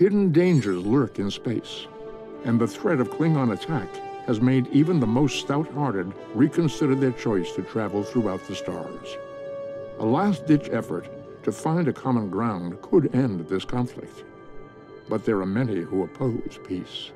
Hidden dangers lurk in space, and the threat of Klingon attack has made even the most stout-hearted reconsider their choice to travel throughout the stars. A last-ditch effort to find a common ground could end this conflict. But there are many who oppose peace.